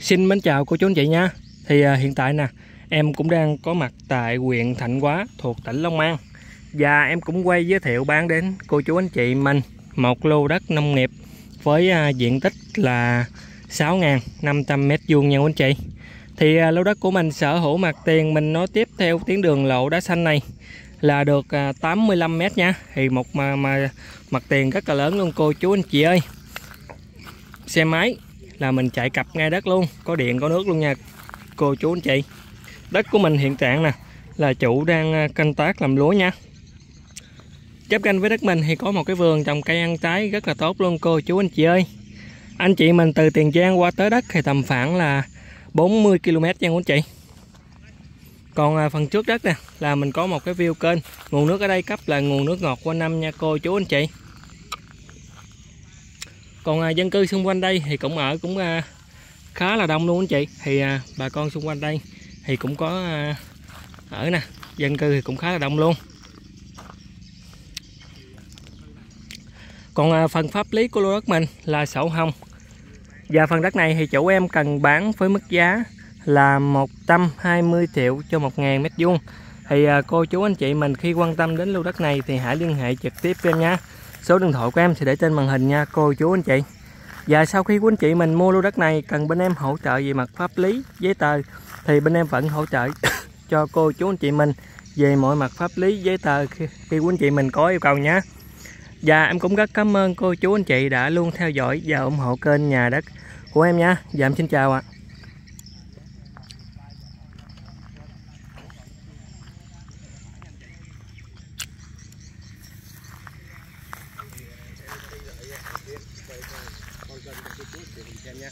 Xin mến chào cô chú anh chị nha. Thì à, hiện tại nè Em cũng đang có mặt tại huyện Thạnh Hóa thuộc tỉnh Long An. Và em cũng quay giới thiệu bán đến cô chú anh chị mình Một lô đất nông nghiệp Với à, diện tích là 6.500m vuông nha anh chị. Thì à, lô đất của mình sở hữu mặt tiền Mình nó tiếp theo tuyến đường lộ đá xanh này Là được à, 85m nha. Thì một mà, mà mặt tiền rất là lớn luôn cô chú anh chị ơi. Xe máy là mình chạy cặp ngay đất luôn, có điện, có nước luôn nha. Cô chú anh chị, đất của mình hiện trạng nè, là chủ đang à, canh tác làm lúa nha. Giáp canh với đất mình thì có một cái vườn trồng cây ăn trái rất là tốt luôn, cô chú anh chị ơi. Anh chị mình từ Tiền Giang qua tới đất thì tầm khoảng là 40 km nha anh chị. Còn à, phần trước đất nè, là mình có một cái view kênh, nguồn nước ở đây cấp là nguồn nước ngọt qua năm nha cô chú anh chị còn à, dân cư xung quanh đây thì cũng ở cũng à, khá là đông luôn anh chị. Thì à, bà con xung quanh đây thì cũng có à, ở nè dân cư thì cũng khá là đông luôn. Còn à, phần pháp lý của lô đất mình là sổ hồng. Và phần đất này thì chủ em cần bán với mức giá là 120 triệu cho 1.000 mét vuông. Thì à, cô chú anh chị mình khi quan tâm đến lô đất này thì hãy liên hệ trực tiếp em nha số điện thoại của em sẽ để trên màn hình nha cô chú anh chị. Và sau khi quý anh chị mình mua lô đất này cần bên em hỗ trợ về mặt pháp lý giấy tờ thì bên em vẫn hỗ trợ cho cô chú anh chị mình về mọi mặt pháp lý giấy tờ khi, khi quý anh chị mình có yêu cầu nhé. Và em cũng rất cảm ơn cô chú anh chị đã luôn theo dõi và ủng hộ kênh nhà đất của em nha và em xin chào ạ. à. sampaikan tersebut demikiannya